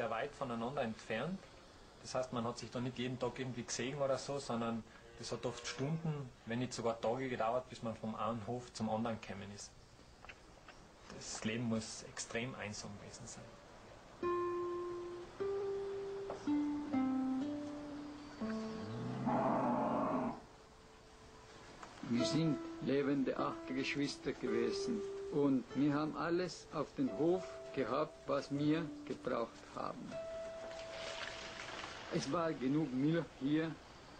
sehr weit voneinander entfernt. Das heißt, man hat sich da nicht jeden Tag irgendwie gesehen oder so, sondern das hat oft Stunden, wenn nicht sogar Tage gedauert, bis man vom einen Hof zum anderen gekommen ist. Das Leben muss extrem einsam gewesen sein. Wir sind lebende acht Geschwister gewesen und wir haben alles auf den Hof gehabt, was wir gebraucht haben. Es war genug Milch hier,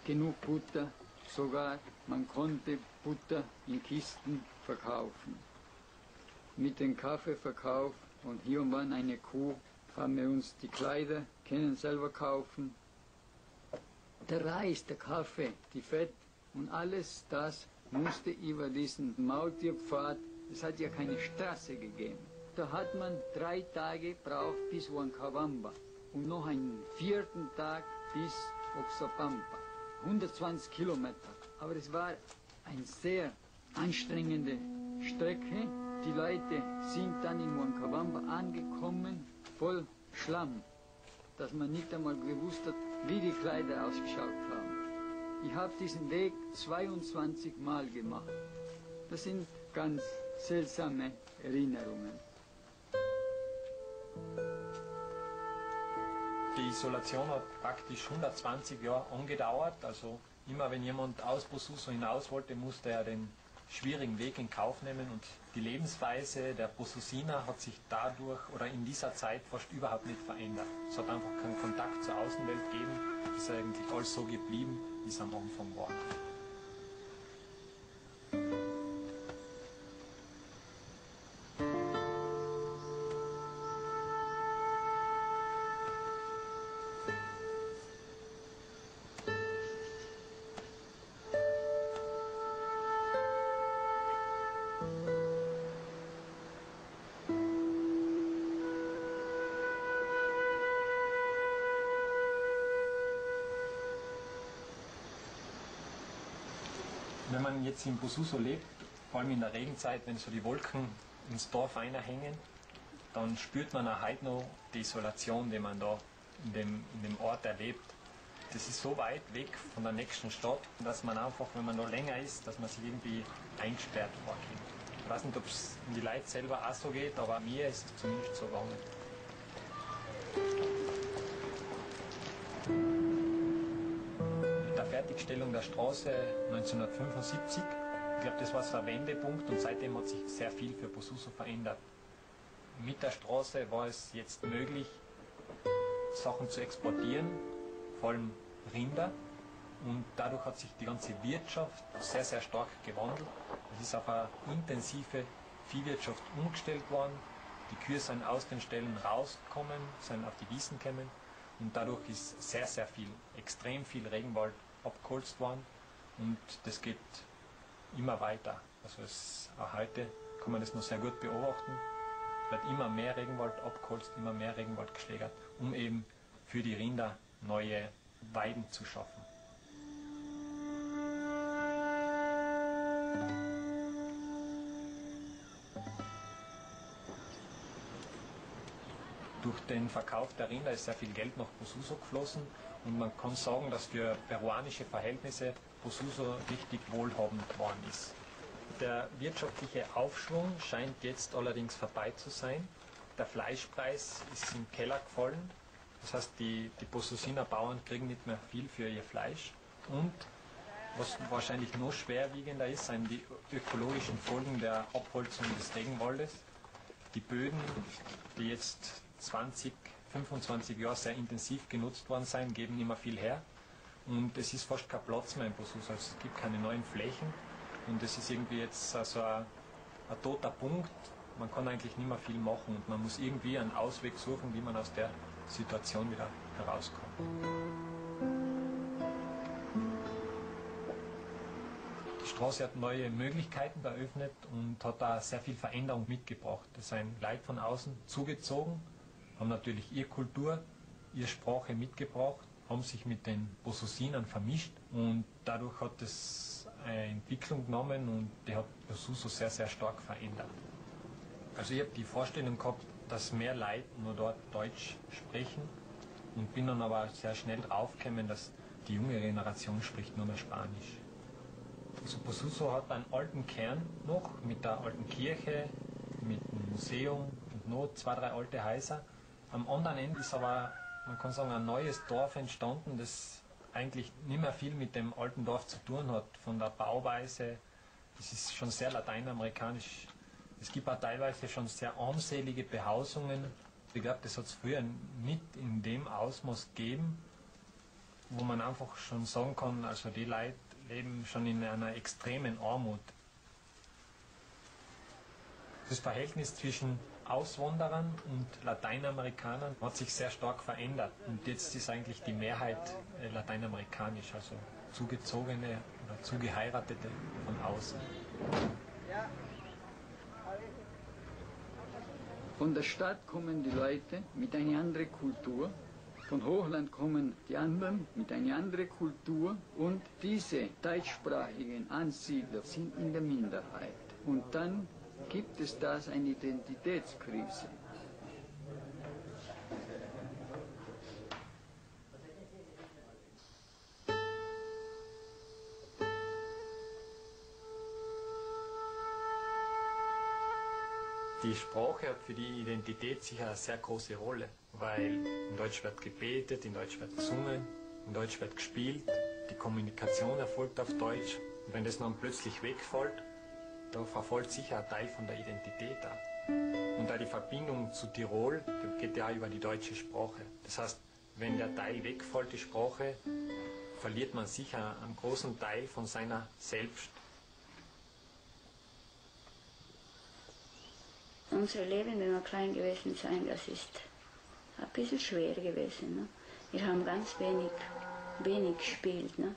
genug Butter, sogar man konnte Butter in Kisten verkaufen. Mit dem Kaffeeverkauf und hier und wann eine Kuh haben wir uns die Kleider können selber kaufen. Der Reis, der Kaffee, die Fett und alles das musste über diesen Maultierpfad, es hat ja keine Straße gegeben. Da hat man drei Tage braucht bis Huancabamba und noch einen vierten Tag bis Oxapampa. 120 Kilometer. Aber es war eine sehr anstrengende Strecke. Die Leute sind dann in Huancabamba angekommen, voll Schlamm, dass man nicht einmal gewusst hat, wie die Kleider ausgeschaut haben. Ich habe diesen Weg 22 Mal gemacht. Das sind ganz seltsame Erinnerungen. Die Isolation hat praktisch 120 Jahre angedauert. Also immer wenn jemand aus Bosuso hinaus wollte, musste er den schwierigen Weg in Kauf nehmen und die Lebensweise der Bosusiner hat sich dadurch oder in dieser Zeit fast überhaupt nicht verändert. Es hat einfach keinen Kontakt zur Außenwelt gegeben. Es ist eigentlich alles so geblieben, wie es am Anfang war. Man jetzt in Bosuso lebt, vor allem in der Regenzeit, wenn so die Wolken ins Dorf einhängen, dann spürt man auch heute noch die Isolation, die man da in dem, in dem Ort erlebt. Das ist so weit weg von der nächsten Stadt, dass man einfach, wenn man noch länger ist, dass man sich irgendwie eingesperrt vorkommt. Ich weiß nicht, ob es die Leute selber auch so geht, aber mir ist es zumindest so gegangen. Fertigstellung der Straße 1975, ich glaube, das war so ein Wendepunkt und seitdem hat sich sehr viel für Bosuso verändert. Mit der Straße war es jetzt möglich, Sachen zu exportieren, vor allem Rinder. Und dadurch hat sich die ganze Wirtschaft sehr, sehr stark gewandelt. Es ist auf eine intensive Viehwirtschaft umgestellt worden. Die Kühe sind aus den Ställen rausgekommen, sind auf die Wiesen gekommen und dadurch ist sehr, sehr viel, extrem viel Regenwald abgeholzt worden und das geht immer weiter. Also es, auch heute kann man das noch sehr gut beobachten. Es wird immer mehr Regenwald abgeholzt, immer mehr Regenwald geschlägert, um eben für die Rinder neue Weiden zu schaffen. Durch den Verkauf der Rinder ist sehr viel Geld nach Bosuso geflossen und man kann sagen, dass für peruanische Verhältnisse Bosuso richtig wohlhabend geworden ist. Der wirtschaftliche Aufschwung scheint jetzt allerdings vorbei zu sein. Der Fleischpreis ist im Keller gefallen. Das heißt, die, die Bosusiner Bauern kriegen nicht mehr viel für ihr Fleisch. Und was wahrscheinlich noch schwerwiegender ist, sind die ökologischen Folgen der Abholzung des Regenwaldes. Die Böden, die jetzt 20, 25 Jahre sehr intensiv genutzt worden sind, geben immer viel her. Und es ist fast kein Platz mehr im Bosus, also es gibt keine neuen Flächen. Und es ist irgendwie jetzt also ein, ein toter Punkt. Man kann eigentlich nicht mehr viel machen und man muss irgendwie einen Ausweg suchen, wie man aus der Situation wieder herauskommt. Die Straße hat neue Möglichkeiten eröffnet und hat da sehr viel Veränderung mitgebracht. Es sind Leute von außen zugezogen, haben natürlich ihre Kultur, ihre Sprache mitgebracht, haben sich mit den Bosusinern vermischt und dadurch hat es eine Entwicklung genommen und die hat Bosuso sehr, sehr stark verändert. Also ich habe die Vorstellung gehabt, dass mehr Leute nur dort Deutsch sprechen und bin dann aber sehr schnell draufgekommen, dass die junge Generation spricht nur mehr Spanisch. Also Posuso hat einen alten Kern noch mit der alten Kirche, mit dem Museum und noch zwei, drei alte Häuser. Am anderen Ende ist aber, man kann sagen, ein neues Dorf entstanden, das eigentlich nicht mehr viel mit dem alten Dorf zu tun hat, von der Bauweise. Das ist schon sehr lateinamerikanisch. Es gibt auch teilweise schon sehr armselige Behausungen. Ich glaube, das hat es früher nicht in dem Ausmaß gegeben, wo man einfach schon sagen kann, also die Leute leben schon in einer extremen Armut. Das Verhältnis zwischen Auswanderern und Lateinamerikanern hat sich sehr stark verändert. Und jetzt ist eigentlich die Mehrheit äh, lateinamerikanisch, also zugezogene oder zugeheiratete von außen. Von der Stadt kommen die Leute mit einer anderen Kultur. Von Hochland kommen die anderen mit einer anderen Kultur. Und diese deutschsprachigen Ansiedler sind in der Minderheit. Und dann gibt es das eine Identitätskrise. Die Sprache hat für die Identität sicher eine sehr große Rolle, weil in Deutsch wird gebetet, in Deutsch wird gesungen, in Deutsch wird gespielt, die Kommunikation erfolgt auf Deutsch. Und wenn das dann plötzlich wegfällt, da verfolgt sicher ein Teil von der Identität ab. Und da die Verbindung zu Tirol, geht ja auch über die deutsche Sprache. Das heißt, wenn der Teil wegfällt, die Sprache, verliert man sicher einen großen Teil von seiner selbst. Unser Leben, wenn wir klein gewesen sind, das ist ein bisschen schwer gewesen. Ne? Wir haben ganz wenig, wenig gespielt. Ne?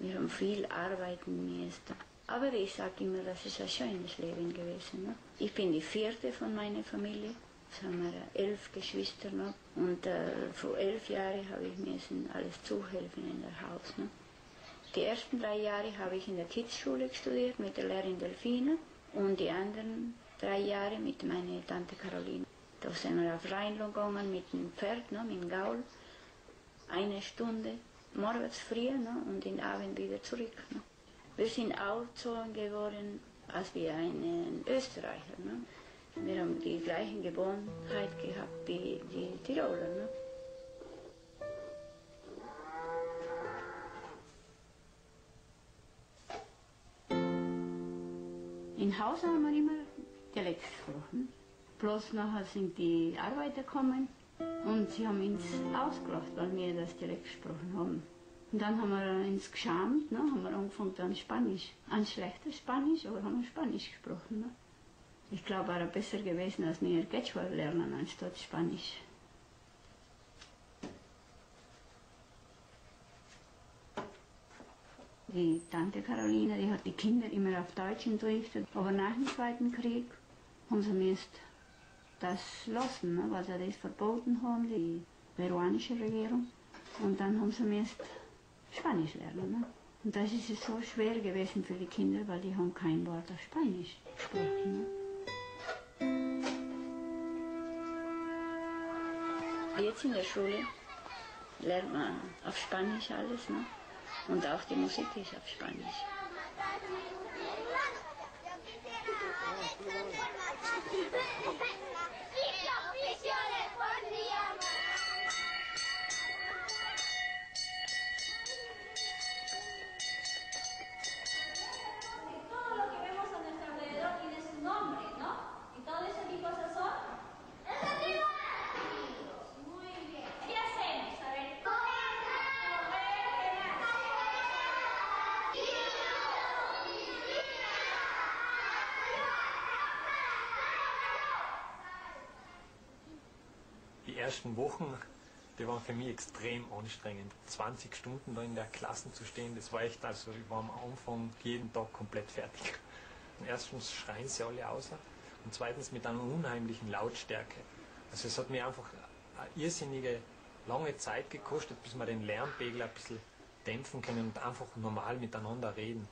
Wir haben viel arbeiten müssen. Aber ich sage immer, das ist ein schönes Leben gewesen. Ne? Ich bin die vierte von meiner Familie. Es haben wir elf Geschwister noch. Und äh, vor elf Jahren habe ich müssen alles zuhelfen in der Haus. Ne? Die ersten drei Jahre habe ich in der Kidsschule studiert mit der Lehrerin Delfine und die anderen drei Jahre mit meiner Tante Caroline. Da sind wir auf Rheinland gegangen mit dem Pferd, ne, mit dem Gaul. Eine Stunde morgens früh ne, und den Abend wieder zurück. Ne. Wir sind aufgezogen geworden als wie ein Österreicher. Ne? Wir haben die gleichen Gewohnheit gehabt wie die Tiroler. Ne? In Haus haben wir immer Dialekt gesprochen. Bloß nachher sind die Arbeiter gekommen und sie haben uns ausgelacht, weil wir das Dialekt gesprochen haben. Und dann haben wir uns geschämt, ne? haben wir angefangen an Spanisch. Ein schlechtes Spanisch, aber haben wir Spanisch gesprochen. Ne? Ich glaube, wäre besser gewesen, als wir Quechua lernen, anstatt Spanisch. Die Tante Caroline, die hat die Kinder immer auf Deutsch unterrichtet, aber nach dem Zweiten Krieg haben sie müsst das lassen, ne? weil sie das verboten haben, die peruanische Regierung. Und dann haben sie müsst Spanisch lernen. Ne? Und das ist so schwer gewesen für die Kinder, weil die haben kein Wort auf Spanisch gesprochen. Ne? Jetzt in der Schule lernt man auf Spanisch alles ne? und auch die Musik ist auf Spanisch. ersten Wochen, die waren für mich extrem anstrengend. 20 Stunden da in der Klasse zu stehen, das war echt, also ich war am Anfang jeden Tag komplett fertig. Und erstens schreien sie alle außer und zweitens mit einer unheimlichen Lautstärke. Also es hat mir einfach eine irrsinnige lange Zeit gekostet, bis wir den Lärmpegel ein bisschen dämpfen können und einfach normal miteinander reden.